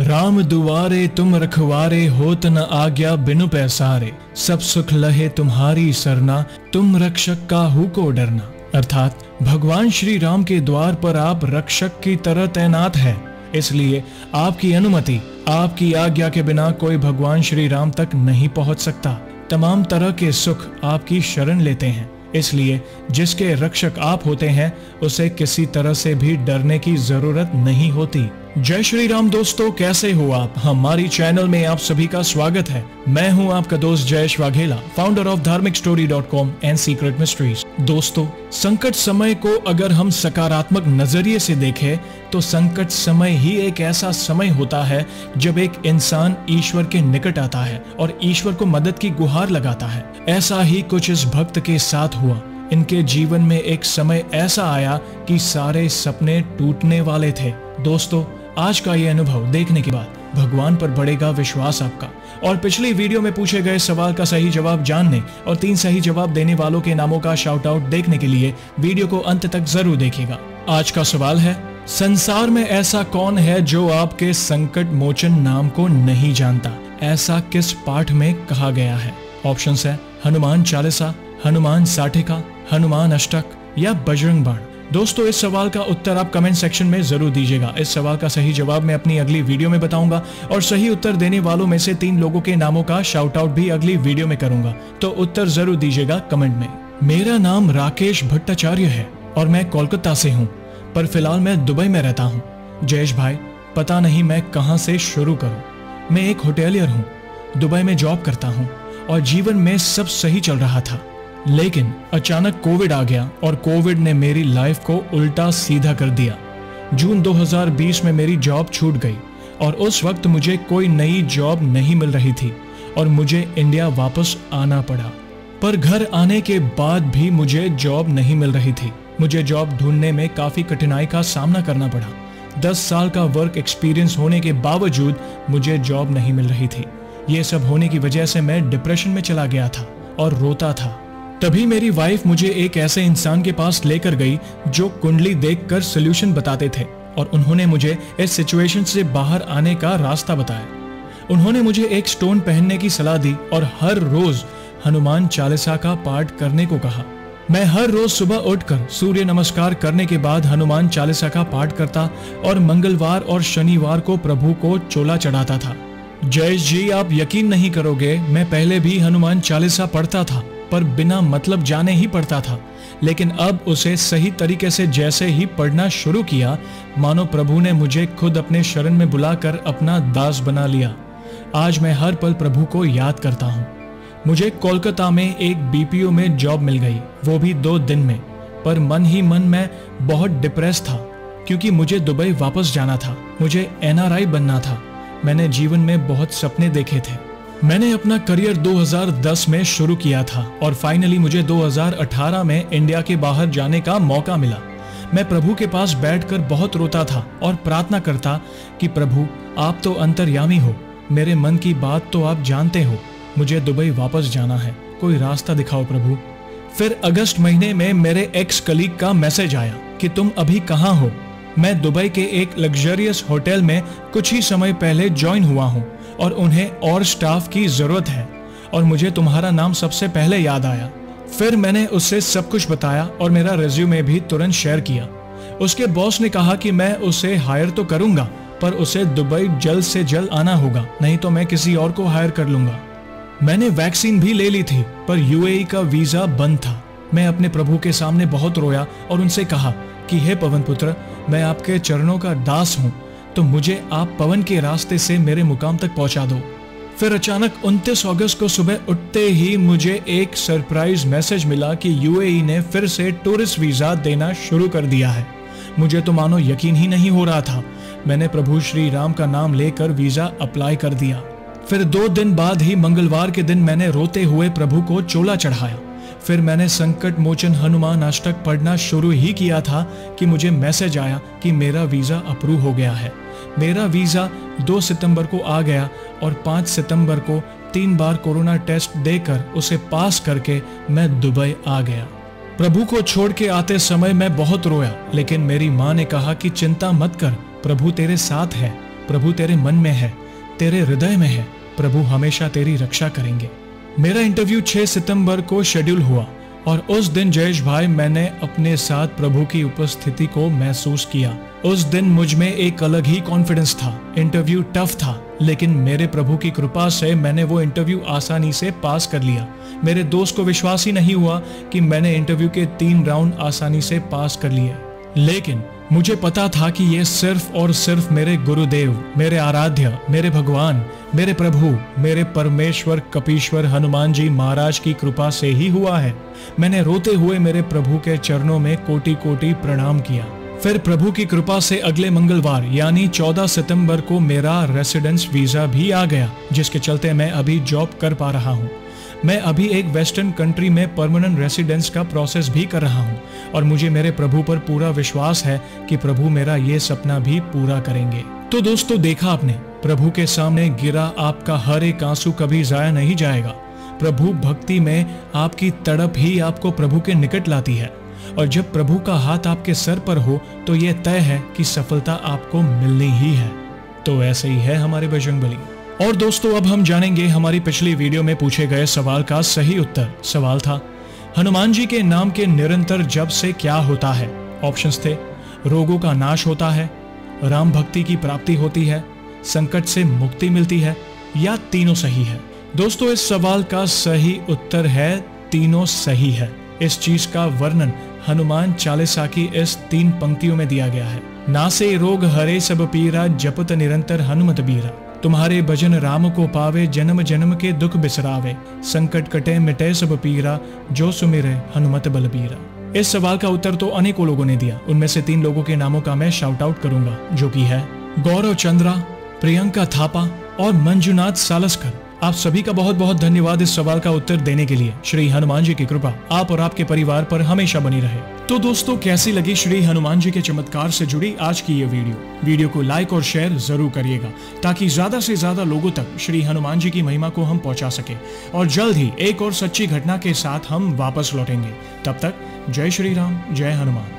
राम दुआरे तुम रखवारे, होत न आज्ञा बिनु पैसारे। सब सुख लहे तुम्हारी सरना, तुम रक्षक का हु को डरना। अर्थात, भगवान श्री राम के द्वार पर आप रक्षक की तरह तैनात है। इसलिए आपकी अनुमति, आपकी आज्ञा के बिना कोई भगवान श्री राम तक नहीं पहुँच सकता। तमाम तरह के सुख आपकी शरण लेते हैं। इसलिए जिसके रक्षक आप होते हैं, उसे किसी तरह से भी डरने की ज़रूरत नहीं होती। जय श्री राम दोस्तों, कैसे हो आप? हमारी चैनल में आप सभी का स्वागत है। मैं हूँ आपका दोस्त Jayesh Vaghela founder of Dharmik story dot com and secret mysteries दोस्तों, संकट समय को अगर हम सकारात्मक नज़रिए से देखें तो संकट समय ही एक ऐसा समय होता है, जब एक इंसान ईश्वर के निकट आता है और ईश्वर को मदद की गुहार लगाता है। ऐसा ही कुछ इस भक्त के साथ हुआ। इनके जीवन में एक समय ऐसा आया कि सारे सपने टूटने वाले थे। दोस्तों आज का ये अनुभव देखने के बाद भगवान पर बढ़ेगा विश्वास आपका। और पिछली वीडियो में पूछे गए सवाल का सही जवाब जानने और तीन सही जवाब देने वालों के नामों का शाउट आउट देखने के लिए वीडियो को अंत तक ज़रूर देखिएगा। आज का सवाल है, संसार में ऐसा कौन है जो आपके संकट मोचन नाम को नहीं जानता? ऐसा किस पाठ में कहा गया है? ऑप्शन है, हनुमान चालीसा, हनुमान साठिका हनुमान अष्टक या बजरंग बाण। दोस्तों, इस सवाल का उत्तर आप कमेंट सेक्शन में ज़रूर दीजिएगा। इस सवाल का सही जवाब मैं अपनी अगली वीडियो में बताऊँगा और सही उत्तर देने वालों में से तीन लोगों के नामों का शाउट आउट भी अगली वीडियो में करूँगा। तो उत्तर ज़रूर दीजिएगा कमेंट में। मेरा नाम राकेश भट्टाचार्य है और मैं कोलकाता से हूँ, पर फ़िलहाल मैं दुबई में रहता हूँ। जयेश भाई, पता नहीं मैं कहाँ से शुरू करूँ। मैं एक होटेलियर हूँ, दुबई में जॉब करता हूँ और जीवन में सब सही चल रहा था। लेकिन अचानक कोविड आ गया और कोविड ने मेरी लाइफ को उल्टा सीधा कर दिया। जून 2020 में मेरी जॉब छूट गई और उस वक्त मुझे कोई नई जॉब नहीं मिल रही थी और मुझे इंडिया वापस आना पड़ा। पर घर आने के बाद भी मुझे जॉब नहीं मिल रही थी। मुझे जॉब ढूँढने में काफ़ी कठिनाई का सामना करना पड़ा। दस साल का वर्क एक्सपीरियंस होने के बावजूद मुझे जॉब नहीं मिल रही थी। ये सब होने की वजह से मैं डिप्रेशन में चला गया था और रोता था। तभी मेरी वाइफ मुझे एक ऐसे इंसान के पास लेकर गई, जो कुंडली देखकर सोल्यूशन बताते थे, और उन्होंने मुझे इस सिचुएशन से बाहर आने का रास्ता बताया। उन्होंने मुझे एक स्टोन पहनने की सलाह दी, और हर रोज हनुमान चालीसा का पाठ करने को कहा। मैं हर रोज सुबह उठकर सूर्य नमस्कार करने के बाद हनुमान चालीसा का पाठ करता, और मंगलवार और शनिवार को प्रभु को चोला चढ़ाता था। जयेश जी, आप यकीन नहीं करोगे, मैं पहले भी हनुमान चालीसा पढ़ता था। पर बिना मतलब जाने ही पढ़ता था। लेकिन अब उसे सही तरीके से जैसे ही पढ़ना शुरू किया, मानो प्रभु ने मुझे खुद अपने शरण में बुलाकर अपना दास बना लिया। आज मैं हर पल प्रभु को याद करता हूँ। मुझे कोलकाता में एक बीपीओ में जॉब मिल गई, वो भी दो दिन में। पर मन ही मन में बहुत डिप्रेस था, क्योंकि मुझे दुबई वापस जाना था, मुझे एनआरआई बनना था। मैंने जीवन में बहुत सपने देखे थे। मैंने अपना करियर 2010 में शुरू किया था और फाइनली मुझे 2018 में इंडिया के बाहर जाने का मौका मिला। मैं प्रभु के पास बैठकर बहुत रोता था और प्रार्थना करता कि प्रभु, आप तो अंतर्यामी हो। मेरे मन की बात तो आप जानते हो। मुझे दुबई वापस जाना है। कोई रास्ता दिखाओ प्रभु। फिर अगस्त महीने में मेरे एक्स कलीग का मैसेज आया कि तुम अभी कहाँ हो? मैं दुबई के एक लग्जरियस होटल में कुछ ही समय पहले ज्वाइन हुआ हूँ। और उन्हें और स्टाफ की ज़रूरत है। और मुझे तुम्हारा नाम सबसे पहले याद आया। फिर मैंने उससे सब कुछ बताया और मेरा रेज्यूमे भी तुरंत शेयर किया। उसके बॉस ने कहा कि मैं उसे हायर तो करूँगा, पर उसे दुबई जल्द से जल्द आना होगा, नहीं तो मैं किसी और को हायर कर लूँगा। मैंने वैक्सीन भी ले ली थी, पर यूएई का वीज़ा बंद था। मैं अपने प्रभु के सामने बहुत रोया और उनसे कहा कि, हे पवन पुत्र मैं आपके चरणों का दास हूँ तो मुझे आप पवन के रास्ते से मेरे मुकाम तक पहुँचा दो। फिर अचानक 29 अगस्त को सुबह उठते ही मुझे एक सरप्राइज़ मैसेज मिला कि यूएई ने फिर से टूरिस्ट वीज़ा देना शुरू कर दिया है। मुझे तो मानो यकीन ही नहीं हो रहा था। मैंने प्रभु श्री राम का नाम लेकर वीज़ा अप्लाई कर दिया। फिर दो दिन बाद ही मंगलवार के दिन मैंने रोते हुए प्रभु को चोला चढ़ाया। फिर मैंने संकट मोचन हनुमान अष्टक पढ़ना शुरू ही किया था कि मुझे मैसेज आया कि मेरा वीज़ा अप्रूव हो गया है। मेरा वीज़ा 2 सितंबर को आ गया और 5 सितंबर को तीन बार कोरोना टेस्ट देकर उसे पास करके मैं दुबई आ गया। प्रभु को छोड़ के आते समय मैं बहुत रोया, लेकिन मेरी माँ ने कहा कि चिंता मत कर, प्रभु तेरे साथ है, प्रभु तेरे मन में है, तेरे हृदय में है, प्रभु हमेशा तेरी रक्षा करेंगे। मेरा इंटरव्यू 6 सितंबर को शेड्यूल हुआ और उस दिन जयेश भाई मैंने अपने साथ प्रभु की उपस्थिति को महसूस किया। उस दिन मुझमें एक अलग ही कॉन्फिडेंस था। इंटरव्यू टफ था, लेकिन मेरे प्रभु की कृपा से मैंने वो इंटरव्यू आसानी से पास कर लिया। मेरे दोस्त को विश्वास ही नहीं हुआ कि मैंने इंटरव्यू के तीन राउंड आसानी से पास कर लिए। लेकिन मुझे पता था कि ये सिर्फ़ और सिर्फ़ मेरे गुरुदेव, मेरे आराध्य, मेरे भगवान, मेरे प्रभु, मेरे परमेश्वर कपीश्वर हनुमान जी महाराज की कृपा से ही हुआ है। मैंने रोते हुए मेरे प्रभु के चरणों में कोटि कोटि प्रणाम किया। फिर प्रभु की कृपा से अगले मंगलवार, यानी 14 सितंबर को मेरा रेसिडेंस वीज़ा भी आ गया, जिसके चलते मैं अभी जॉब कर पा रहा हूँ। मैं अभी एक वेस्टर्न कंट्री में परमानेंट रेसिडेंस का प्रोसेस भी कर रहा हूँ और मुझे मेरे प्रभु पर पूरा विश्वास है कि प्रभु मेरा ये सपना भी पूरा करेंगे। तो दोस्तों, देखा आपने, प्रभु के सामने गिरा आपका हर एक आँसू कभी जाया नहीं जाएगा। प्रभु भक्ति में आपकी तड़प ही आपको प्रभु के निकट लाती है। और जब प्रभु का हाथ आपके सर पर हो तो यह तय है कि सफलता आपको मिलनी ही है। तो ऐसे ही है हमारे बजरंग बली। और दोस्तों, अब हम जानेंगे हमारी पिछली वीडियो में पूछे गए सवाल का सही उत्तर। सवाल था, हनुमान जी के नाम के निरंतर जब से क्या होता है? ऑप्शंस थे, रोगों का नाश होता है, राम भक्ति की प्राप्ति होती है, संकट से मुक्ति मिलती है, या तीनों सही है? दोस्तों, इस सवाल का सही उत्तर है, तीनों सही है। इस चीज़ का वर्णन हनुमान चालीसा की इस तीन पंक्तियों में दिया गया है। ना से रोग, हरे सब पीरा, जपत निरंतर हनुमत बीरा। तुम्हारे भजन राम को पावे, जन्म जन्म के दुख बिसरावे। संकट कटे, मिटे सब पीरा, जो सुमिरे, हनुमत बलबीरा। इस सवाल का उत्तर तो अनेकों लोगों ने दिया। उनमें से तीन लोगों के नामों का मैं शाउट आउट करूँगा, जो कि है, गौरव चंद्रा, प्रियंका थापा और मंजुनाथ सालस्कर। आप सभी का बहुत बहुत धन्यवाद इस सवाल का उत्तर देने के लिए। श्री हनुमान जी की कृपा, आप और आपके परिवार पर हमेशा बनी रहे। तो दोस्तों, कैसी लगी श्री हनुमान जी के चमत्कार से जुड़ी आज की ये वीडियो? वीडियो को लाइक और शेयर ज़रूर करिएगा, ताकि ज़्यादा से ज़्यादा लोगों तक श्री हनुमान जी की महिमा को हम पहुँचा सके। और जल्द ही एक और सच्ची घटना के साथ हम वापस लौटेंगे। तब तक जय श्री राम, जय हनुमान।